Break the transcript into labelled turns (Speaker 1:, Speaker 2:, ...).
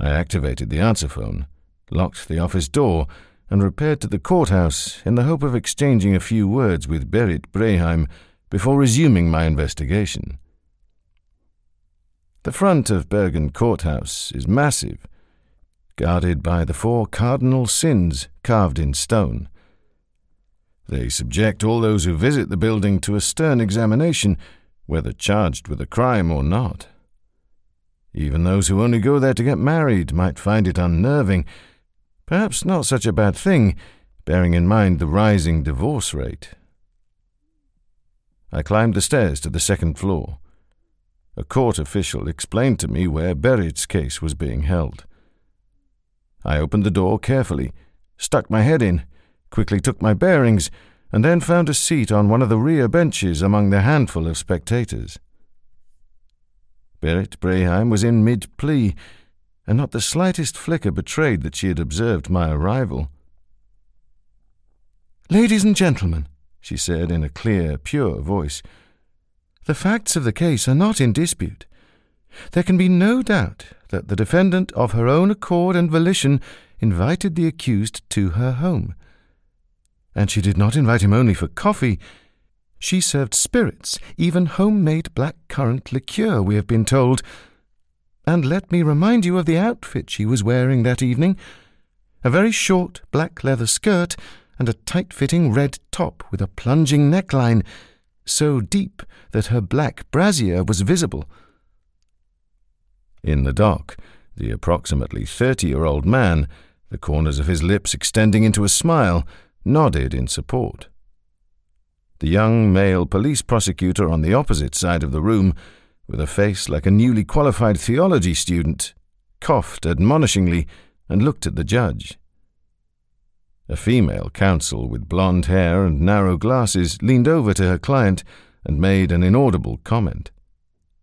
Speaker 1: I activated the answer phone, locked the office door, and repaired to the courthouse in the hope of exchanging a few words with Berit Breheim before resuming my investigation. The front of Bergen Courthouse is massive, guarded by the four cardinal sins carved in stone. They subject all those who visit the building to a stern examination, whether charged with a crime or not. Even those who only go there to get married might find it unnerving. Perhaps not such a bad thing, bearing in mind the rising divorce rate. I climbed the stairs to the second floor. A court official explained to me where Berit's case was being held. I opened the door carefully, stuck my head in, quickly took my bearings, and then found a seat on one of the rear benches among the handful of spectators. Berit Breheim was in mid plea, and not the slightest flicker betrayed that she had observed my arrival. Ladies and gentlemen, she said in a clear, pure voice, the facts of the case are not in dispute. There can be no doubt that the defendant, of her own accord and volition, invited the accused to her home. And she did not invite him only for coffee. She served spirits, even homemade black currant liqueur, we have been told. And let me remind you of the outfit she was wearing that evening a very short black leather skirt and a tight fitting red top with a plunging neckline, so deep that her black brassiere was visible. In the dock, the approximately thirty year old man, the corners of his lips extending into a smile, nodded in support. The young male police prosecutor on the opposite side of the room, with a face like a newly qualified theology student, coughed admonishingly and looked at the judge. A female counsel with blonde hair and narrow glasses leaned over to her client and made an inaudible comment.